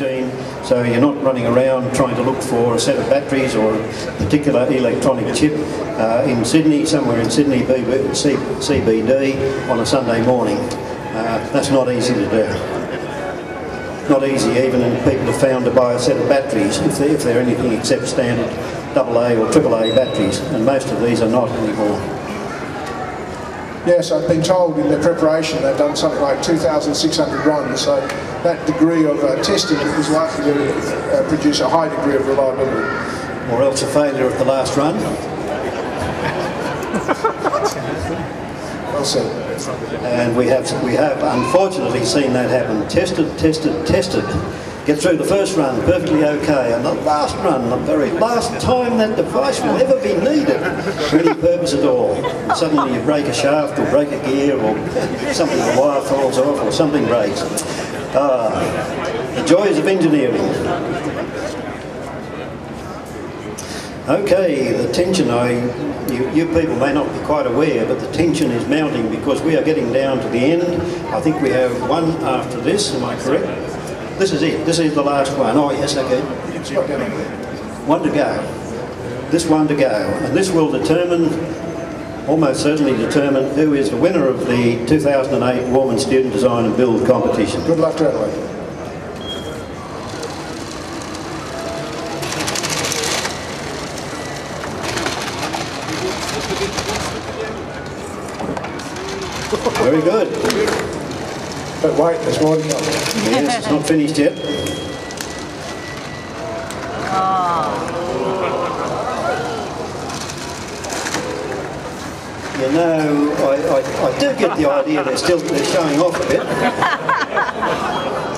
machine, so you're not running around trying to look for a set of batteries or a particular electronic chip uh, in Sydney, somewhere in Sydney BB, CBD on a Sunday morning. Uh, that's not easy to do. Not easy even if people have found to buy a set of batteries if they're, if they're anything except standard AA or AAA batteries, and most of these are not anymore. Yes, I've been told in their preparation they've done something like 2,600 runs, so that degree of uh, testing is likely to uh, produce a high degree of reliability. Or else a failure at the last run. Well said. And we have, we have unfortunately seen that happen. Tested, tested, tested. Get through the first run perfectly okay, and the last run, the very last time that device will ever be needed for any purpose at all. And suddenly you break a shaft or break a gear or something, the wire falls off or something breaks. Ah, the joys of engineering. Okay, the tension, I, you, you, people may not be quite aware, but the tension is mounting because we are getting down to the end. I think we have one after this, am I correct? This is it, this is the last one. Oh yes, okay. One to go. This one to go. And this will determine, almost certainly determine, who is the winner of the 2008 Warman Student Design and Build competition. Good luck to Adelaide. Very good. But wait, there's more to come. Yes, it's not finished yet. You know, I, I, I do get the idea they're still they're showing off a bit.